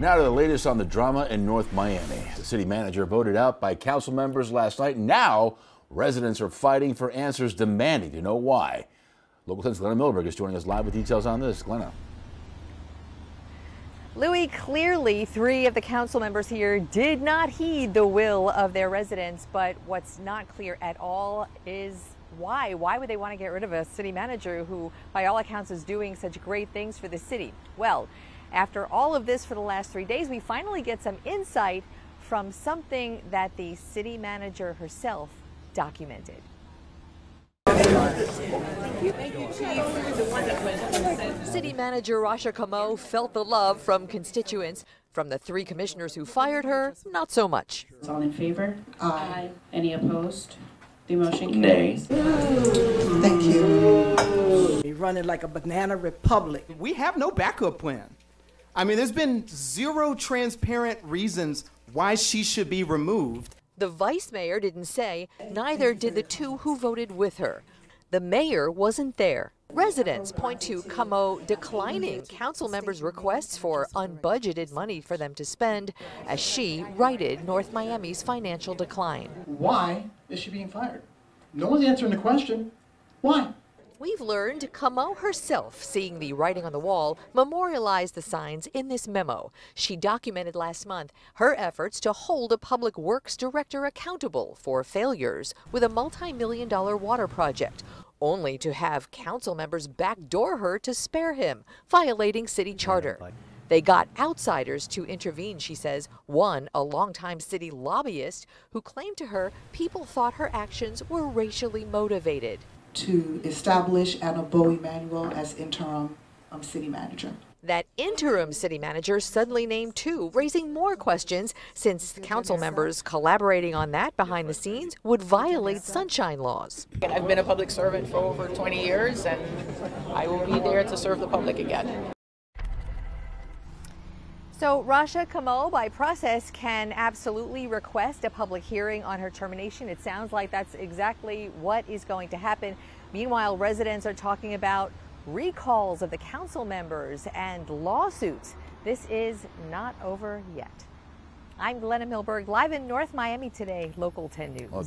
Now to the latest on the drama in North Miami. The city manager voted out by council members last night. Now residents are fighting for answers, demanding to know why. Local 10's Glenna Milberg is joining us live with details on this. Glenna. Louis, clearly three of the council members here did not heed the will of their residents, but what's not clear at all is why. Why would they want to get rid of a city manager who, by all accounts, is doing such great things for the city? Well, after all of this for the last three days, we finally get some insight from something that the city manager herself documented. City manager Rasha Cameau felt the love from constituents. From the three commissioners who fired her, not so much. All in favor? Aye. Any opposed? The motion carries. Thank you. They running like a banana republic. We have no backup plan. I mean, there's been zero transparent reasons why she should be removed. The vice mayor didn't say, neither did the two who voted with her. The mayor wasn't there. Residents point to Cameau declining council members' requests for unbudgeted money for them to spend as she righted North Miami's financial decline. Why is she being fired? No one's answering the question. Why? We've learned Cameau herself, seeing the writing on the wall, memorialized the signs in this memo. She documented last month her efforts to hold a public works director accountable for failures with a multi-million dollar water project, only to have council members backdoor her to spare him, violating city charter. They got outsiders to intervene, she says. One, a longtime city lobbyist, who claimed to her people thought her actions were racially motivated to establish Anna Bowie Emanuel as interim um, city manager. That interim city manager suddenly named too, raising more questions since council members collaborating on that behind the scenes would violate sunshine laws. I've been a public servant for over 20 years and I will be there to serve the public again. So Rasha Cameau, by process, can absolutely request a public hearing on her termination. It sounds like that's exactly what is going to happen. Meanwhile, residents are talking about recalls of the council members and lawsuits. This is not over yet. I'm Glenna Milberg, live in North Miami today, Local 10 News. Oh,